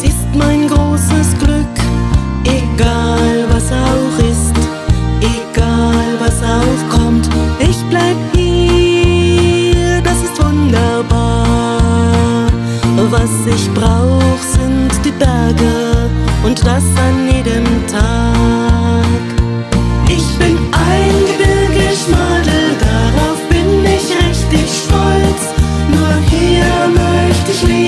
Es ist mein großes Glück, egal was auch ist, egal was auch kommt. Ich bleib hier, das ist wunderbar. Was ich brauch, sind die Berge und das an jedem Tag. Ich bin ein Gebirgeschmadel, darauf bin ich richtig stolz. Nur hier möchte ich leben.